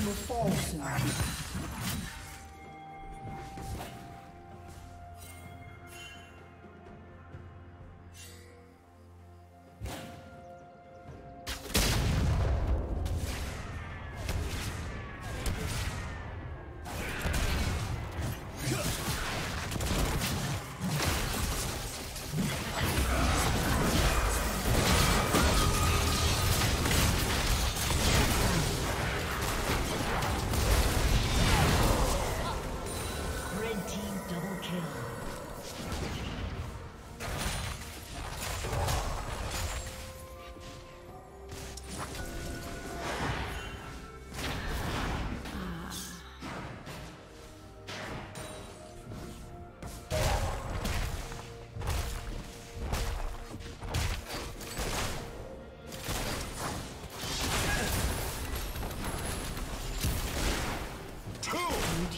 Will fall soon.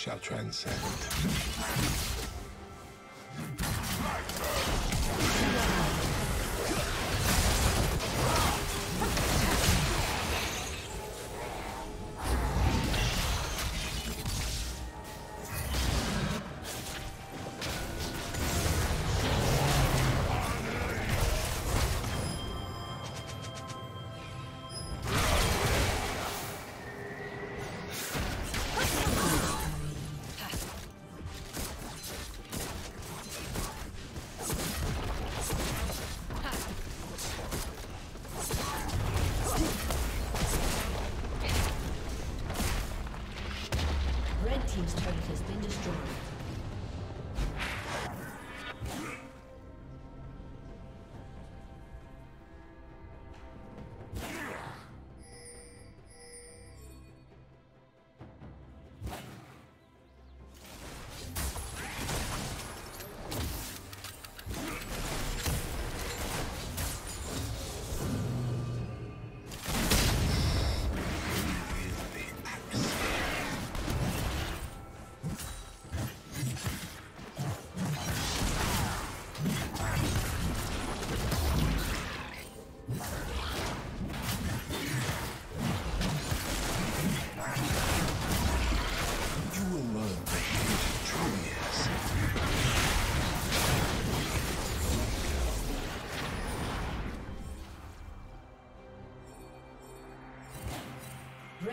Shall transcend.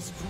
Inhibitor